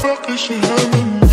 fuck is she having?